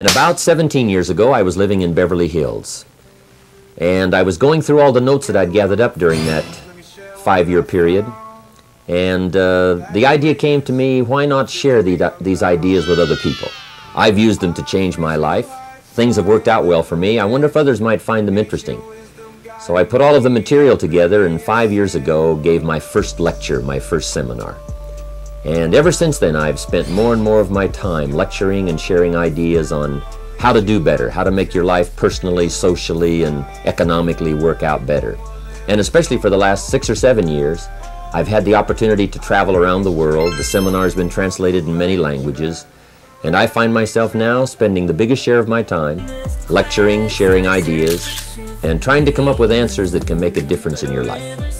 And about 17 years ago, I was living in Beverly Hills. And I was going through all the notes that I'd gathered up during that five-year period. And uh, the idea came to me, why not share the, these ideas with other people? I've used them to change my life. Things have worked out well for me. I wonder if others might find them interesting. So I put all of the material together and five years ago gave my first lecture, my first seminar. And ever since then, I've spent more and more of my time lecturing and sharing ideas on how to do better, how to make your life personally, socially, and economically work out better. And especially for the last six or seven years, I've had the opportunity to travel around the world. The seminar's been translated in many languages. And I find myself now spending the biggest share of my time lecturing, sharing ideas, and trying to come up with answers that can make a difference in your life.